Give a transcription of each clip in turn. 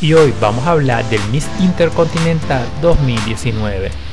y hoy vamos a hablar del Miss Intercontinental 2019.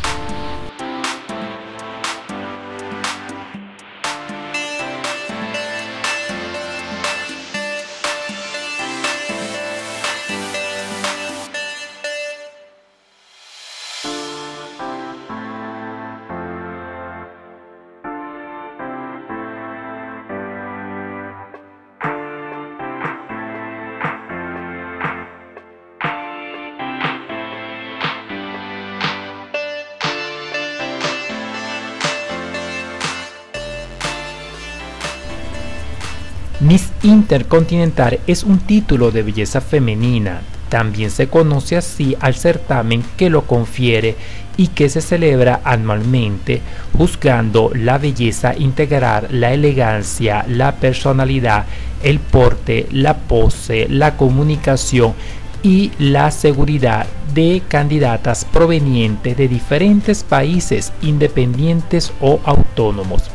Miss Intercontinental es un título de belleza femenina. También se conoce así al certamen que lo confiere y que se celebra anualmente, juzgando la belleza integrar la elegancia, la personalidad, el porte, la pose, la comunicación y la seguridad de candidatas provenientes de diferentes países independientes o autónomos.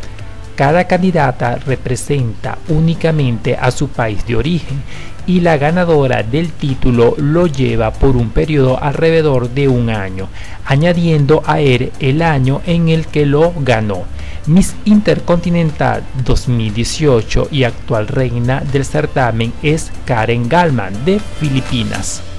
Cada candidata representa únicamente a su país de origen y la ganadora del título lo lleva por un periodo alrededor de un año, añadiendo a él el año en el que lo ganó. Miss Intercontinental 2018 y actual reina del certamen es Karen Galman de Filipinas.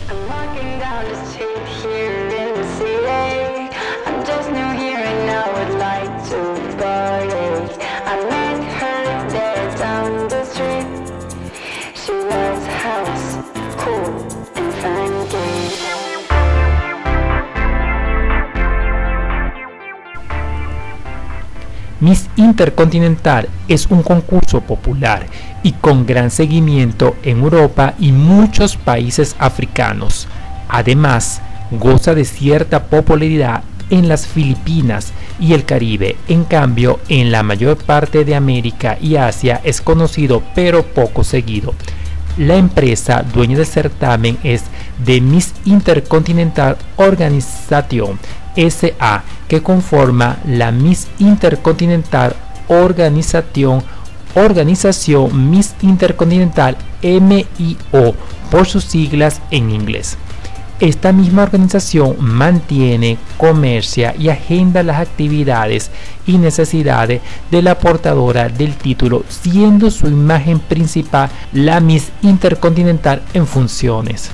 Miss Intercontinental es un concurso popular y con gran seguimiento en Europa y muchos países africanos. Además, goza de cierta popularidad en las Filipinas y el Caribe. En cambio, en la mayor parte de América y Asia es conocido pero poco seguido. La empresa dueña del certamen es The Miss Intercontinental Organization SA, que conforma la Miss Intercontinental Organización, Organización Miss Intercontinental MIO por sus siglas en inglés. Esta misma organización mantiene, comercia y agenda las actividades y necesidades de la portadora del título, siendo su imagen principal la Miss Intercontinental en funciones.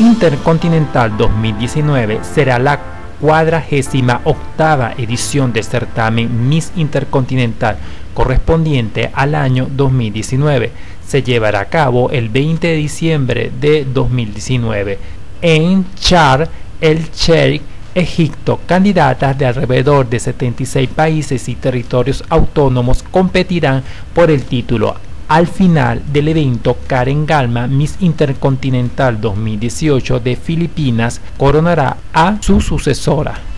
Intercontinental 2019 será la cuadragésima octava edición del certamen Miss Intercontinental correspondiente al año 2019. Se llevará a cabo el 20 de diciembre de 2019 en Char el Sheikh, Egipto. Candidatas de alrededor de 76 países y territorios autónomos competirán por el título al final del evento, Karen Galma, Miss Intercontinental 2018 de Filipinas, coronará a su sucesora.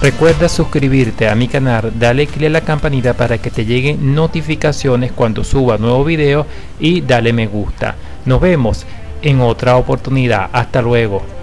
Recuerda suscribirte a mi canal, dale click a la campanita para que te lleguen notificaciones cuando suba nuevo video y dale me gusta. Nos vemos en otra oportunidad. Hasta luego.